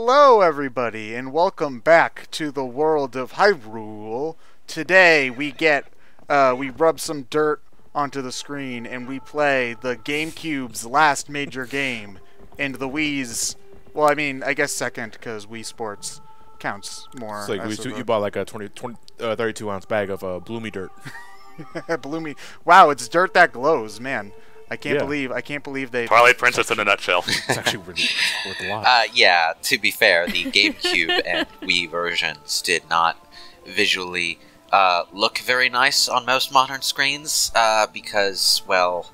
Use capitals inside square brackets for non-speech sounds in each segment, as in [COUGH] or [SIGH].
Hello, everybody, and welcome back to the world of Hyrule. Today we get, uh, we rub some dirt onto the screen and we play the GameCube's last major game, and the Wii's. Well, I mean, I guess second because Wii Sports counts more. It's like we, you bought like a 20, 20 uh, 32 ounce bag of uh, bloomy dirt. [LAUGHS] Bloomy. Wow, it's dirt that glows, man. I can't Yeah. believe I can't believe they. Twilight Princess in a nutshell. It's actually really worth a lot. [LAUGHS] Uh, yeah, to be fair, the GameCube [LAUGHS] and Wii versions did not visually uh, look very nice on most modern screens uh, because, well,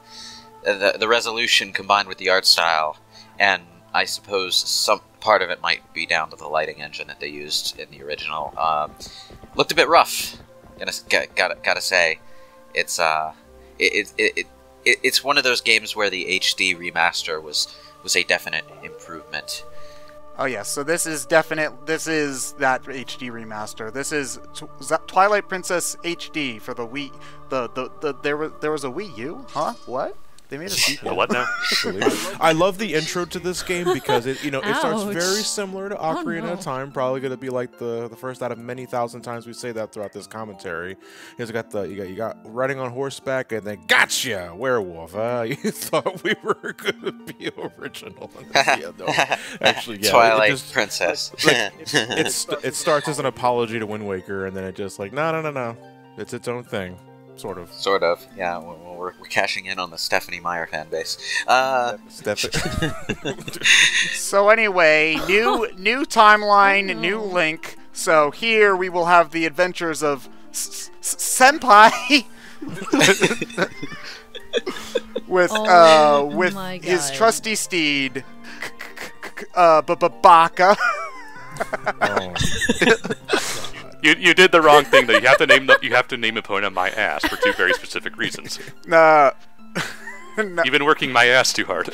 the, the resolution combined with the art style, and I suppose some part of it might be down to the lighting engine that they used in the original, um, looked a bit rough. Gonna, gotta, gotta, gotta say, it's uh, it, it, it, it, it's one of those games where the HD remaster was was a definite improvement. Oh yes, so this is definite. This is that HD remaster. This is Tw- Twilight Princess HD for the Wii. The the, the there was there was a Wii U, huh? What? They made a [LAUGHS] sequel. what now? [LAUGHS] [LAUGHS] I love the intro to this game because it you know it starts Ouch. very similar to Ocarina no. of Time. Probably gonna be like the the first out of many thousand times we say that throughout this commentary. It's got the you got you got riding on horseback and then gotcha werewolf. Uh, you thought we were gonna be original. yeah, no, actually, yeah, it Twilight just- Princess. it's it starts as an apology to Wind Waker, and then it just like no no no no, it's its own thing, sort of. sort of. Yeah, we're, we're, we're cashing in on the Stephenie Meyer fan base. Uh, Steph- [LAUGHS] So anyway, new new timeline, Oh, no. new link. So here we will have the adventures of S- S- Senpai. [LAUGHS] with uh Oh with his trusty steed uh b- b- Baka. oh. [LAUGHS] You, you did the wrong thing though. You have to name the, you have to name Epona my ass for two very specific reasons. [LAUGHS] Uh, [LAUGHS] no, You've been working my ass too hard.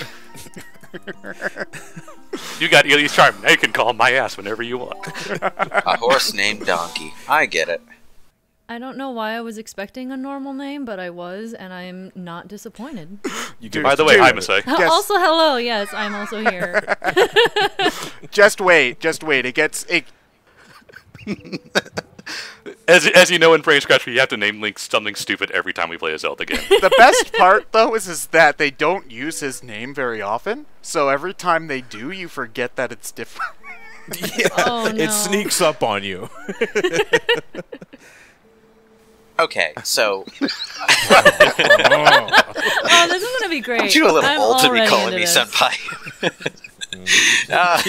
you got Ilia's charm. Now you can call my ass whenever you want. a horse named Donkey. I get it. I don't know why I was expecting a normal name, but I was, and I'm not disappointed. You Dude, By the way, Dude. hi Masae. Yes. Also, hello. Yes, I'm also here. [LAUGHS] just wait, just wait. It gets it. [LAUGHS] As, as you know in Brain Scratcher, you have to name Link something stupid every time we play a Zelda game. [LAUGHS] The best part though is is that they don't use his name very often. So every time they do, you forget that it's different. [LAUGHS] Oh no. It sneaks up on you. Okay, so uh, oh, oh, this is gonna be great. aren't you a little I'm old to be calling me this. senpai? [LAUGHS] uh,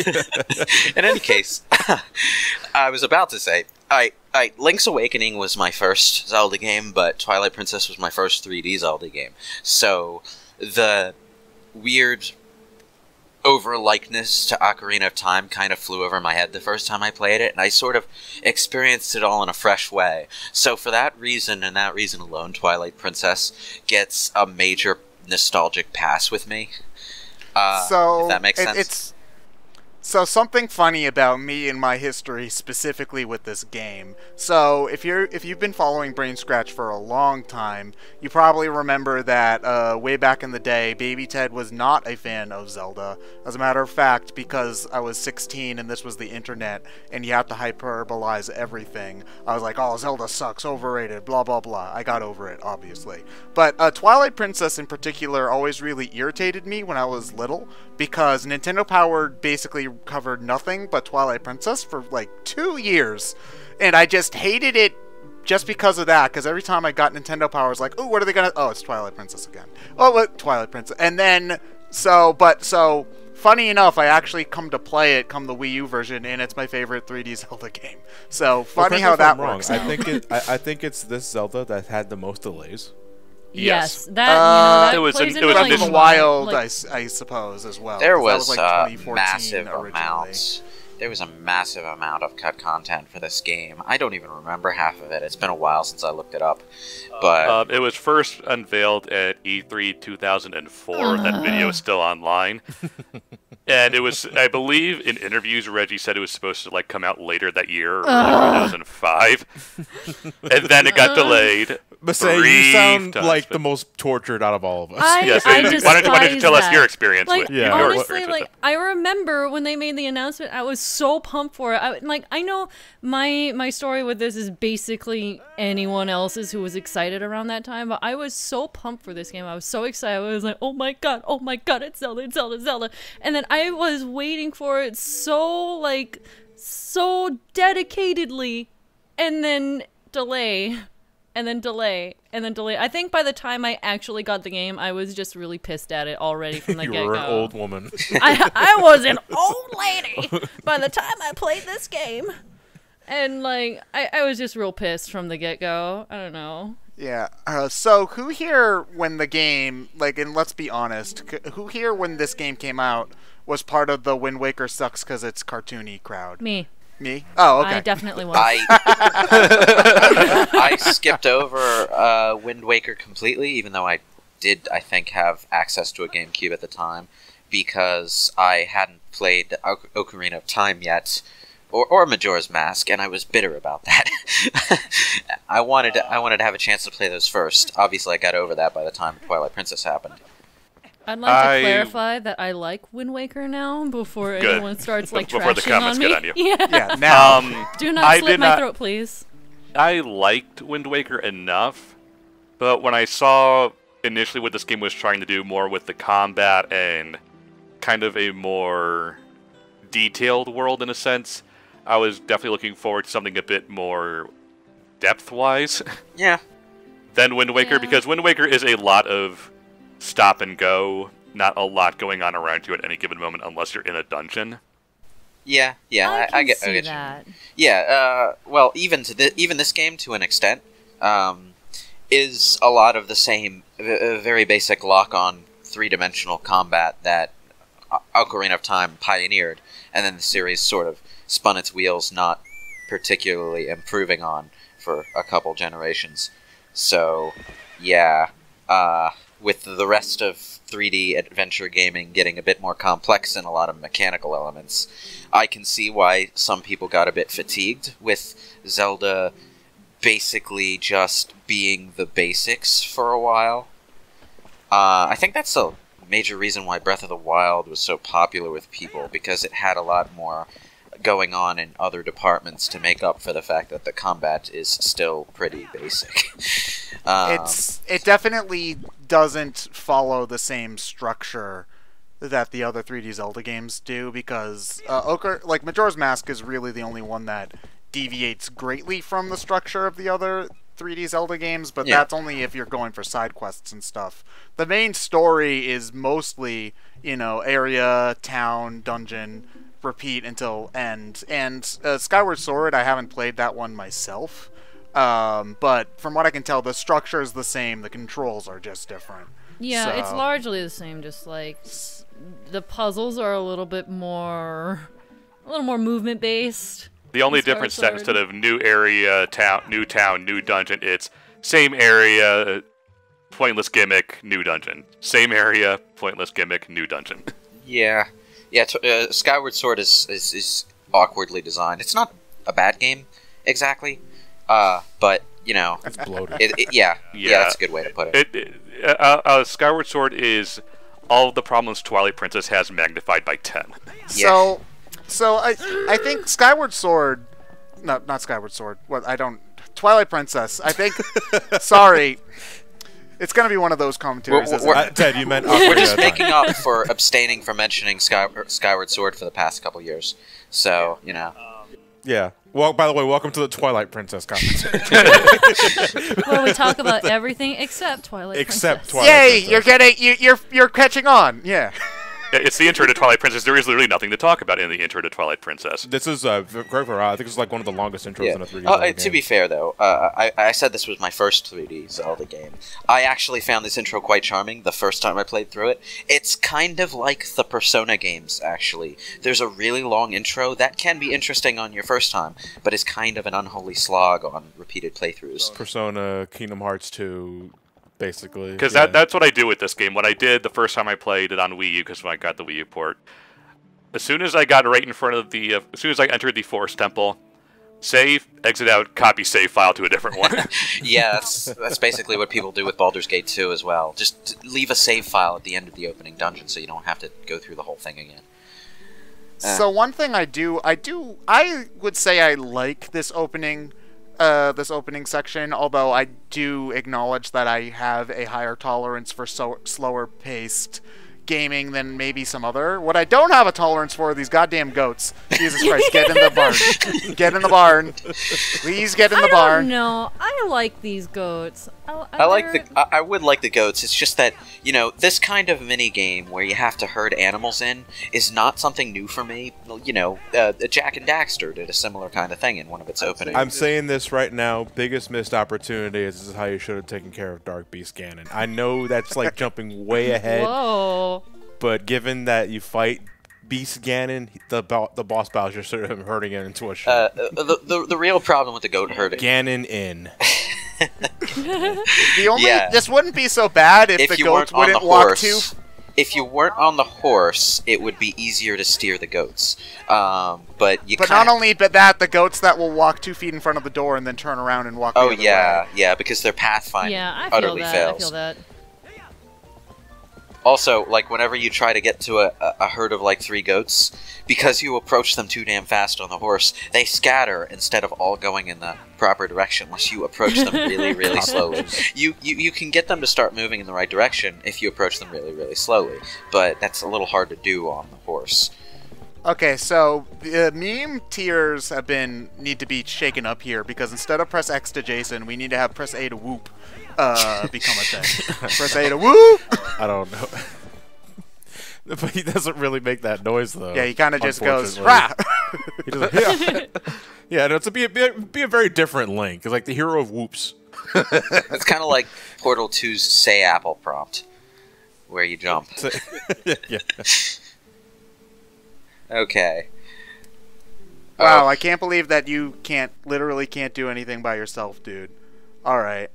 in any case, [COUGHS] I was about to say, I, I, Link's Awakening was my first Zelda game, but Twilight Princess was my first 3D Zelda game. So the weird over likeness to Ocarina of Time kind of flew over my head the first time I played it, and I sort of experienced it all in a fresh way. So for that reason and that reason alone, Twilight Princess gets a major nostalgic pass with me. Uh, so that makes it- sense. It's so something funny about me and my history specifically with this game. So if you're if you've been following Brain Scratch for a long time, you probably remember that uh, way back in the day, Baby Ted was not a fan of Zelda. As a matter of fact, because I was 16 and this was the internet, and you have to hyperbolize everything. I was like, "Oh, Zelda sucks, overrated, blah blah blah." I got over it, obviously. But uh, Twilight Princess in particular always really irritated me when I was little because Nintendo Power basically covered nothing but Twilight Princess for like two years, and I just hated it just because of that. Because every time I got Nintendo Power, I was like, "Oh, what are they gonna? Oh, it's Twilight Princess again. Oh, what Twilight Princess?" And then so, but so. Funny enough, I actually come to play it come the Wii U version, and it's my favorite 3D [LAUGHS] Zelda game. So funny correct how that works. I think it. I, I [LAUGHS] think it's this Zelda that had the most delays. Yes, Yes. that Uh, you know that It was plays an- it into was like an Breath of the. Wild, I like- s- I, suppose, as well. There that was, like uh, massive originally. amounts. There was a massive amount of cut content for this game. I don't even remember half of it. It's been a while since I looked it up. But Um, it was first unveiled at E E3 2004. That video is still online. [LAUGHS] and it was, I believe, in interviews, Reggie said it was supposed to like come out later that year, or like 2005. and then it got delayed. Uh, but say you sound times, like the most tortured out of all of us. I, Yes, I why don't you- despise why don't you tell us your experience like, with- Yeah. your honestly, like? I remember when they made the announcement, I was so pumped for it. I like I know my my story with this is basically anyone else's who was excited around that time, but I was so pumped for this game. I was so excited. I was like, oh my god, oh my god, it's Zelda, it's Zelda, Zelda, and then I was waiting for it so like so dedicatedly, and then delay and then delay and then delay. I think by the time I actually got the game, I was just really pissed at it already from the you get were go. an old woman. I, I [LAUGHS] was an old lady by the time I played this game. And like I, I was just real pissed from the get go. I don't know. Yeah. Uh, so who here, when the game, like, and let's be honest, who here, when this game came out, was part of the Wind Waker sucks because it's cartoony crowd? Me. Me? Oh, okay. I definitely was. I [LAUGHS] I skipped over uh, Wind Waker completely, even though I did, I think, have access to a GameCube at the time, because I hadn't played Oc- Ocarina of Time yet, or, or Majora's Mask, and I was bitter about that. [LAUGHS] I wanted to, I wanted to have a chance to play those first. Obviously, I got over that by the time Twilight Princess happened. I'd like I- to clarify that I like Wind Waker now before Good. anyone starts [LAUGHS] like Before the trashing comments on me. get on you. [LAUGHS] Yeah. yeah, [LAUGHS] now. Um, Do not I slit my not- throat, please. I liked Wind Waker enough, but when I saw initially what this game was trying to do more with the combat and kind of a more detailed world in a sense, I was definitely looking forward to something a bit more depth-wise Yeah, than Wind Waker Yeah. because Wind Waker is a lot of stop and go, not a lot going on around you at any given moment unless you're in a dungeon. yeah, yeah. I, I, I get, see I get you. that. Yeah, uh, well, even to the, even this game to an extent um, is a lot of the same, v- uh, very basic lock-on three-dimensional combat that O- Ocarina of Time pioneered, and then the series sort of spun its wheels, not particularly improving on for a couple generations. So, yeah, uh, with the rest of 3D adventure gaming getting a bit more complex in a lot of mechanical elements, I can see why some people got a bit fatigued with Zelda basically just being the basics for a while. Uh, I think that's a major reason why Breath of the Wild was so popular with people because it had a lot more going on in other departments to make up for the fact that the combat is still pretty basic. [LAUGHS] um, it's it definitely doesn't follow the same structure that the other 3D Zelda games do because uh, Ochre, like Majora's Mask is really the only one that deviates greatly from the structure of the other 3D Zelda games, but Yeah. that's only if you're going for side quests and stuff. The main story is mostly, you know, area, town, dungeon, repeat until end. And uh, Skyward Sword, I haven't played that one myself. Um, but from what I can tell, the structure is the same. The controls are just different. Yeah, it's largely the same. Just like the puzzles are a little bit more, a little more movement based. The only in Skyward difference that instead of new area, town, new town, new dungeon, it's same area, pointless gimmick, new dungeon. Same area, pointless gimmick, new dungeon. [LAUGHS] Yeah, yeah. T- uh, Skyward Sword is, is is awkwardly designed. It's not a bad game exactly, uh, but you know, That's bloated. it, it, yeah, yeah, Yeah. that's a good way to put it. It, it uh, uh, Skyward Sword is all of the problems Twilight Princess has magnified by ten. So, so I I think Skyward Sword, no, not Skyward Sword. What I don't Twilight Princess. I think. [LAUGHS] sorry, it's gonna be one of those commentaries. We're- we're- Uh, Ted, you meant We're just making up for abstaining from mentioning Sky, Skyward Sword for the past couple years. So you know, Yeah. Well, by the way, welcome to the Twilight Princess commentary. Where [LAUGHS] we talk about everything except Twilight Except Princess. Twilight. Yay! Princess. You're getting you, you're you're catching on. Yeah. It's the intro to Twilight Princess. There is literally nothing to talk about in the intro to Twilight Princess. This is uh, v- correct for I think this is like one of the longest intros yeah. in a 3D. Oh, Zelda uh, to game. be fair though, uh, I, I said this was my first 3D Zelda game. I actually found this intro quite charming the first time I played through it. It's kind of like the Persona games, actually. There's a really long intro that can be interesting on your first time, but is kind of an unholy slog on repeated playthroughs. Persona, Kingdom Hearts 2, basically. Because yeah. that, that's what I do with this game. What I did the first time I played it on Wii U, because when I got the Wii U port, as soon as I got right in front of the, uh, as soon as I entered the Forest Temple, save, exit out, copy save file to a different one. [LAUGHS] [LAUGHS] yeah, that's, that's basically what people do with Baldur's Gate 2 as well. Just leave a save file at the end of the opening dungeon so you don't have to go through the whole thing again. Uh. So one thing I do, I do, I would say I like this opening, uh, this opening section. Although I do acknowledge that I have a higher tolerance for so slower paced gaming than maybe some other. What I don't have a tolerance for are these goddamn goats. Jesus Christ, get in the barn. Get in the barn. Please get in the I barn. don't know. I like these goats. I, I like the. I I would like the goats. It's just that you know this kind of mini game where you have to herd animals in is not something new for me. You know, uh, Jak and Daxter did a similar kind of thing in one of its openings. I'm saying this right now. Biggest missed opportunity is this is how you should have taken care of Dark Beast Ganon. I know that's like jumping way [LAUGHS] ahead, Whoa. But given that you fight Beast Ganon, the bo- the boss battles you're sort of hurting it into a uh, shot. the, the the real problem with the goat herding. Ganon in. [LAUGHS] The only Yeah. this wouldn't be so bad if, if the you goats weren't on the wouldn't walk horse, too. if you weren't on the horse, it would be easier to steer the goats. Um, but you But kinda, not only but that, the goats that will walk two feet in front of the door and then turn around and walk. the Oh other yeah, way. yeah, because their pathfinding Yeah, I feel utterly that. fails. I feel that. Also, like whenever you try to get to a, a- a herd of like three goats, because you approach them too damn fast on the horse, they scatter instead of all going in the proper direction. Unless you approach them really, [LAUGHS] really slowly, you, you you can get them to start moving in the right direction if you approach them really, really slowly. But that's a little hard to do on the horse. Okay, so the uh, meme tiers have been need to be shaken up here because instead of press X to Jason, we need to have press A to whoop uh, become a thing. press A to whoop. I don't know. [LAUGHS] but he doesn't really make that noise though. Yeah, he kind of just goes rah. [LAUGHS] He doesn't- yeah. [LAUGHS] yeah, no, it's a be a, be a, very different Link. It's like the hero of whoops. It's kind of like Portal 2's Say Apple prompt, where you jump. Yeah. Okay. Wow, Oh, I can't believe that you can't literally can't do anything by yourself, dude. All right.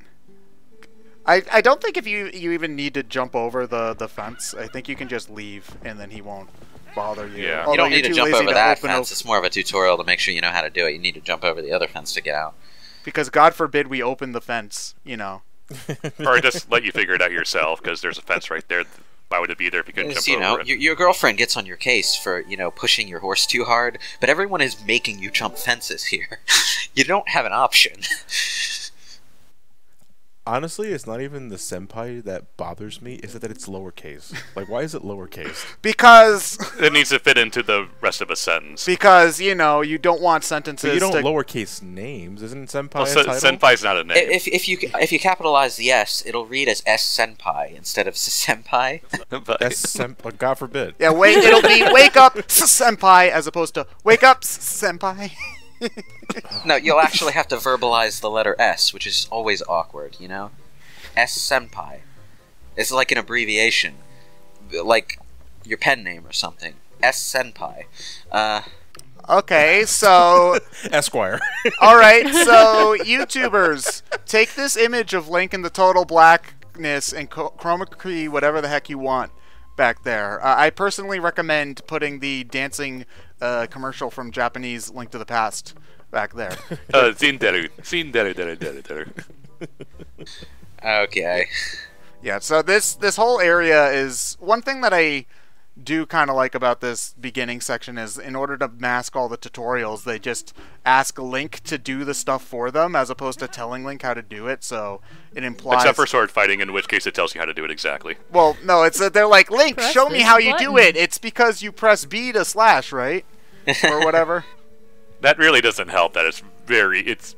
I, I don't think if you you even need to jump over the, the fence. I think you can just leave and then he won't bother you. Yeah. You you don't you're need to too jump lazy over that open fence. op- It's more of a tutorial to make sure you know how to do it. You need to jump over the other fence to get out. because God forbid we open the fence. You know. [LAUGHS] or just let you figure it out yourself because there's a fence right there. Why would it be there if you couldn't Yes, jump you know, over it? your, your girlfriend gets on your case for you know pushing your horse too hard, but everyone is making you jump fences here. [LAUGHS] you don't have an option. [LAUGHS] Honestly, it's not even the senpai that bothers me. Is it that it's lowercase? Like, why is it lowercase? [LAUGHS] Because It needs to fit into the rest of a sentence. because you know you don't want sentences So you don't to lowercase names, isn't senpai Well, a se- title? senpai's not a name. if, if you if you capitalize the S, it'll read as S senpai instead of [LAUGHS] senpai. [LAUGHS] but That's sen- uh, God forbid. yeah wait it'll be wake up senpai as opposed to wake up senpai. No, you'll actually have to verbalize the letter S, which is always awkward. You know, S senpai. It's like an abbreviation, like your pen name or something. S senpai. Uh, okay, so [LAUGHS] Esquire. [LAUGHS] All right, so YouTubers, take this image of Link in the total blackness and chroma key whatever the heck you want back there. Uh, I personally recommend putting the dancing uh, commercial from Japanese Link to the Past back there. [LAUGHS] uh, Zinderu. Zinderu, deru, deru, deru. okay. yeah, so this this whole area is one thing that I do kind of like about this beginning section is in order to mask all the tutorials, they just ask Link to do the stuff for them as opposed to telling Link how to do it. So it implies Except for sword fighting, in which case it tells you how to do it exactly. Well, no, it's that they're like, Link, Press show me this how you do it. It's because you press B to slash, right? [LAUGHS] or whatever. That really doesn't help. That it's very. It's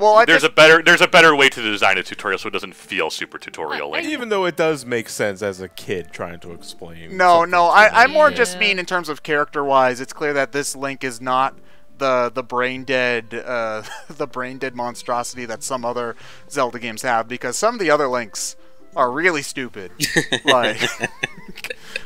Well, I there's just, a better there's a better way to design a tutorial so it doesn't feel super tutorial. I- I- Even though it does make sense as a kid trying to explain. no, no. I, I me. more just Yeah. mean in terms of character-wise. It's clear that this Link is not the the brain dead uh, [LAUGHS] the brain dead monstrosity that some other Zelda games have because some of the other Links are really stupid, [LAUGHS] like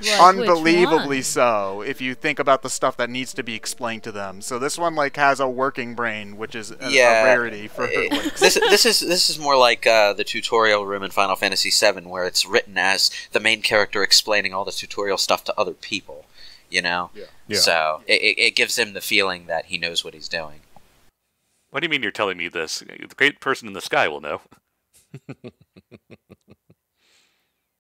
Like, unbelievably so. If you think about the stuff that needs to be explained to them, so this one like has a working brain, which is a, Yeah. a rarity for Eh, Links. this this is this is more like uh, the tutorial room in Final Fantasy VII, where it's written as the main character explaining all the tutorial stuff to other people. You know, Yeah. so it, it, it gives him the feeling that he knows what he's doing. What do you mean you're telling me this? The great person in the sky will know. [LAUGHS]